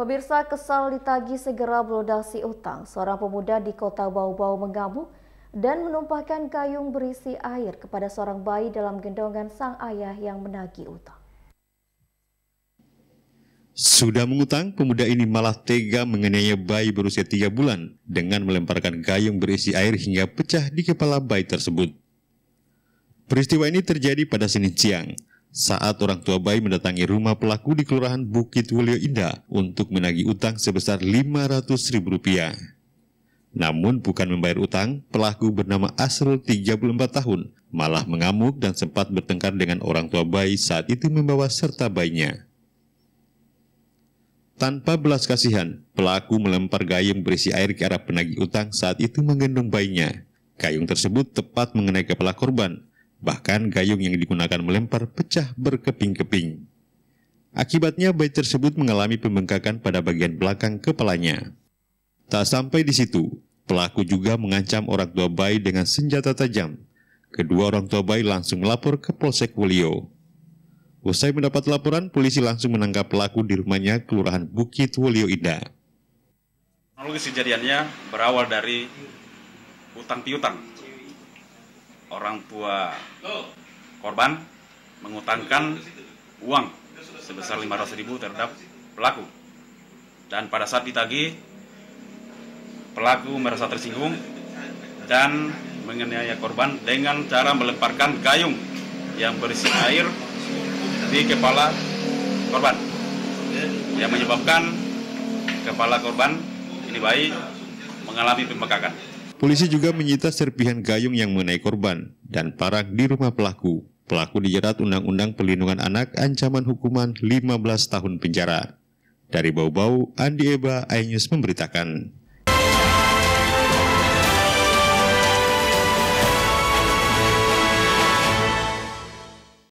Pemirsa kesal ditagi segera melunasi utang. Seorang pemuda di kota Bau-Bau mengamuk dan menumpahkan gayung berisi air kepada seorang bayi dalam gendongan sang ayah yang menagih utang. Sudah mengutang, pemuda ini malah tega menganiaya bayi berusia tiga bulan dengan melemparkan gayung berisi air hingga pecah di kepala bayi tersebut. Peristiwa ini terjadi pada Senin siang saat orang tua bayi mendatangi rumah pelaku di Kelurahan Bukit Wulio Indah untuk menagih utang sebesar Rp500.000. Namun bukan membayar utang, pelaku bernama Asrul 34 tahun malah mengamuk dan sempat bertengkar dengan orang tua bayi saat itu membawa serta bayinya. Tanpa belas kasihan, pelaku melempar gayung berisi air ke arah penagih utang saat itu menggendong bayinya. Gayung tersebut tepat mengenai kepala korban Bahkan gayung yang digunakan melempar pecah berkeping-keping. Akibatnya bayi tersebut mengalami pembengkakan pada bagian belakang kepalanya. Tak sampai di situ, pelaku juga mengancam orang tua bayi dengan senjata tajam. Kedua orang tua bayi langsung melapor ke Polsek Wulio. Usai mendapat laporan, polisi langsung menangkap pelaku di rumahnya Kelurahan Bukit Wulio Indah. Kronologis kejadiannya berawal dari utang piutang orang tua korban mengutangkan uang sebesar 500 ribu terhadap pelaku. Dan pada saat ditagih, pelaku merasa tersinggung dan menganiaya korban dengan cara melemparkan gayung yang berisi air di kepala korban yang menyebabkan kepala korban ini bayi mengalami pembekakan. Polisi juga menyita serpihan gayung yang mengenai korban dan parang di rumah pelaku. Pelaku dijerat Undang-Undang Perlindungan Anak ancaman hukuman 15 tahun penjara. Dari Bau-Bau, Andi Eba, iNews memberitakan.